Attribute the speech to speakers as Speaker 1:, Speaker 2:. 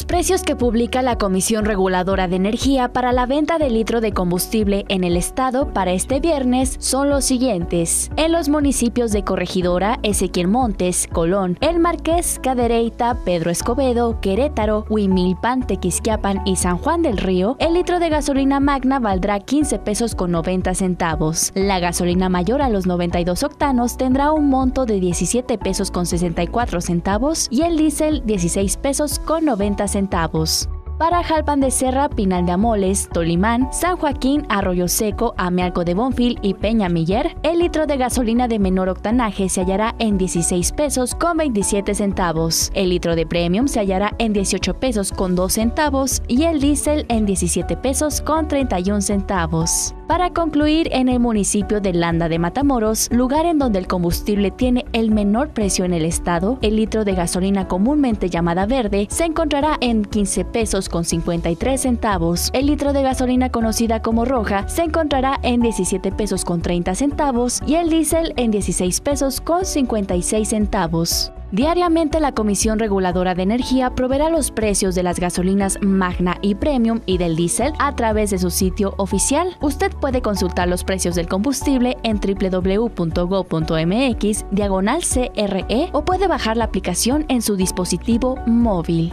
Speaker 1: Los precios que publica la Comisión Reguladora de Energía para la venta de litro de combustible en el estado para este viernes son los siguientes. En los municipios de Corregidora, Ezequiel Montes, Colón, El Marqués, Cadereyta, Pedro Escobedo, Querétaro, Huimilpan, Tequisquiapan y San Juan del Río, el litro de gasolina magna valdrá 15 pesos con 90 centavos. La gasolina mayor a los 92 octanos tendrá un monto de 17 pesos con 64 centavos y el diésel 16 pesos con 90 centavos centavos. Para Jalpan de Serra, Pinal de Amoles, Tolimán, San Joaquín, Arroyo Seco, Amealco de Bonfil y Peña Miller, el litro de gasolina de menor octanaje se hallará en 16 pesos con 27 centavos. El litro de premium se hallará en 18 pesos con 2 centavos y el diésel en 17 pesos con 31 centavos. Para concluir, en el municipio de Landa de Matamoros, lugar en donde el combustible tiene el menor precio en el estado, el litro de gasolina comúnmente llamada verde se encontrará en 15 pesos con 53 centavos. El litro de gasolina conocida como roja se encontrará en 17 pesos con 30 centavos y el diésel en 16 pesos con 56 centavos. Diariamente la Comisión Reguladora de Energía proveerá los precios de las gasolinas Magna y Premium y del diésel a través de su sitio oficial. Usted puede consultar los precios del combustible en www.go.mx diagonal CRE o puede bajar la aplicación en su dispositivo móvil.